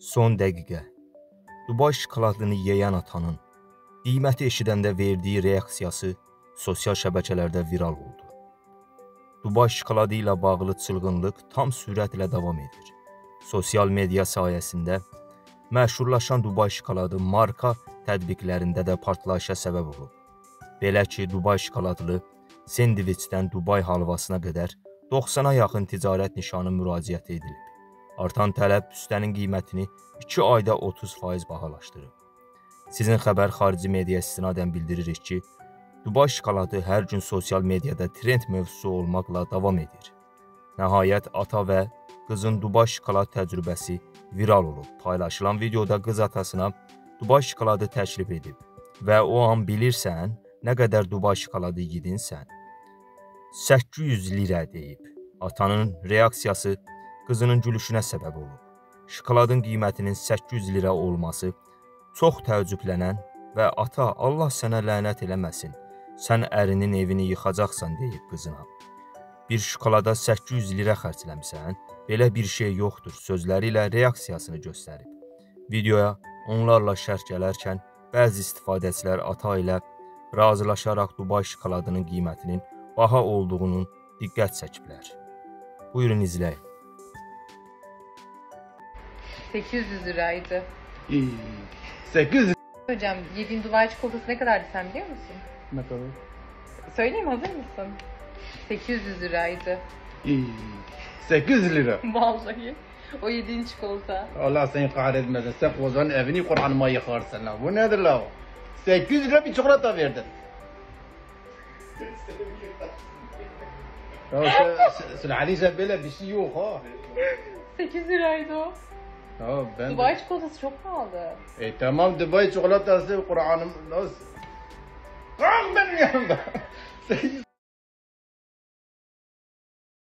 Son dəqiqə. Dubai şokoladını yeyən atanın qiyməti eşidəndə verdiyi reaksiyası sosial şəbəkələrdə viral oldu. Dubai şokoladı ilə bağlı çılğınlıq tam sürətlə davam edir. Sosial media sayəsində məşhurlaşan Dubai şokoladı marka tətbiqlərində də partlayışa səbəb olub. Belə ki, Dubai şokoladlı sendviçdən Dubai halvasına qədər 90-a yaxın ticarət nişanı müraciət edilib. Artan tələb üstənin qiymətini 2 ayda 30% bahalaşdırıb. Sizin xəbər xarici mediaya istinadən bildiririk ki, Dubai şokoladı hər gün sosial mediada trend mövzusu olmaqla davam edir. Nəhayət ata və qızın Dubai şokolad təcrübəsi viral olub. Paylaşılan videoda qız atasına Dubai şokoladı təklif edib və o an bilirsən, nə qədər Dubai şokoladı yedinsən. 800 lirə deyib. Atanın reaksiyası qızının gülüşünə səbəb olub. Şokoladın qiymətinin 800 lirə olması çox təəccüblənən və ata Allah sənə lənət eləməsin. Sən ərinin evini yıxacaqsan deyib qızına. Bir şokolada 800 lirə xərcləmisən? Belə bir şey yoxdur sözləri ilə reaksiyasını göstərib. Videoya onlarla şərh gələrkən bəzi istifadəçilər ata ilə razılaşaraq Dubai şokoladının qiymətinin baha olduğunun diqqət çəkiblər. Buyurun izləyin. 800 liraydı. İyi. 8 Hocam yediğin Dubai çikolatası ne kadardı sen biliyor musun? ne kadar? Söyleyeyim hazır mısın? 800 liraydı. İyi. 8 lira. Vallahi. O yediğin çikolata. Allah seni kahretmesin. Sen kozanın evini Kur'an'ıma yıkarsın la. Bu nedir la? 800 lira bir çikolata verdin. Ya sen, sen böyle bir şey yok ha. 8 liraydı o. Ya ben Dubai çikolatası çok pahalı. E tamam Dubai çikolatası Kur'an'ım nasıl? Kalk benim yanımda.